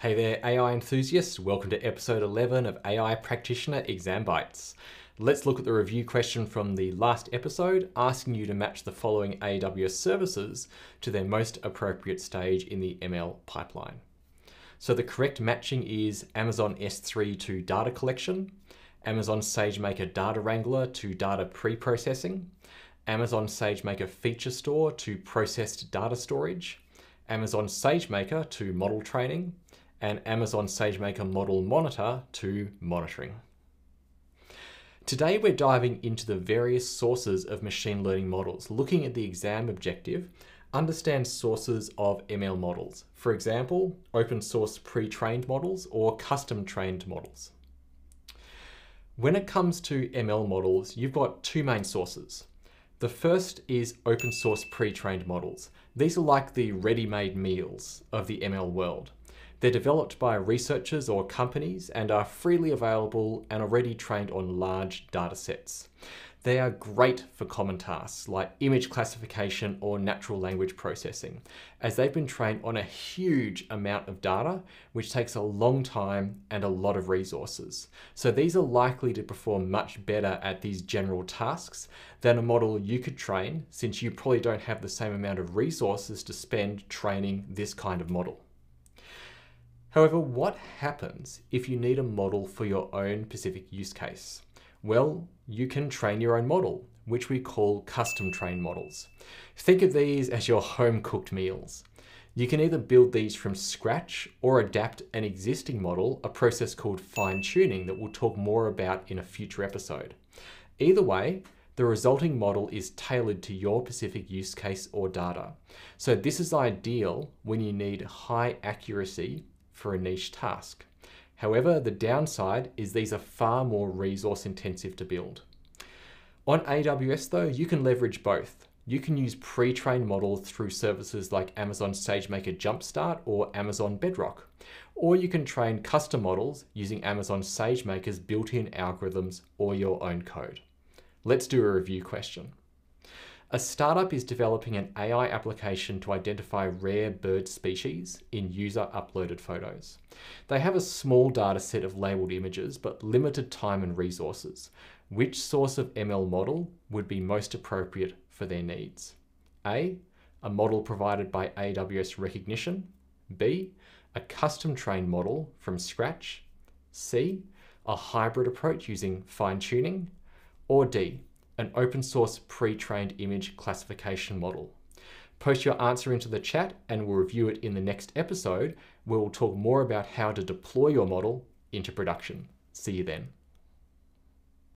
Hey there, AI enthusiasts. Welcome to episode 11 of AI Practitioner Exam Bites. Let's look at the review question from the last episode, asking you to match the following AWS services to their most appropriate stage in the ML pipeline. So the correct matching is Amazon S3 to data collection, Amazon SageMaker Data Wrangler to data pre-processing, Amazon SageMaker Feature Store to processed data storage, Amazon SageMaker to model training, and Amazon SageMaker Model Monitor to monitoring. Today we're diving into the various sources of machine learning models, looking at the exam objective, understand sources of ML models, for example, open source pre-trained models or custom trained models. When it comes to ML models, you've got two main sources. The first is open source pre-trained models. These are like the ready-made meals of the ML world. They're developed by researchers or companies and are freely available and already trained on large data sets. They are great for common tasks like image classification or natural language processing, as they've been trained on a huge amount of data, which takes a long time and a lot of resources. So these are likely to perform much better at these general tasks than a model you could train, since you probably don't have the same amount of resources to spend training this kind of model. However, what happens if you need a model for your own specific use case? Well, you can train your own model, which we call custom trained models. Think of these as your home cooked meals. You can either build these from scratch or adapt an existing model, a process called fine tuning that we'll talk more about in a future episode. Either way, the resulting model is tailored to your specific use case or data. So this is ideal when you need high accuracy for a niche task. However, the downside is these are far more resource intensive to build. On AWS though, you can leverage both. You can use pre-trained models through services like Amazon SageMaker Jumpstart or Amazon Bedrock. Or you can train custom models using Amazon SageMaker's built-in algorithms or your own code. Let's do a review question. A startup is developing an AI application to identify rare bird species in user uploaded photos. They have a small data set of labeled images, but limited time and resources. Which source of ML model would be most appropriate for their needs? A, a model provided by AWS Rekognition. B, a custom trained model from scratch. C, a hybrid approach using fine tuning. Or D, an open source pre-trained image classification model. Post your answer into the chat and we'll review it in the next episode where we'll talk more about how to deploy your model into production. See you then.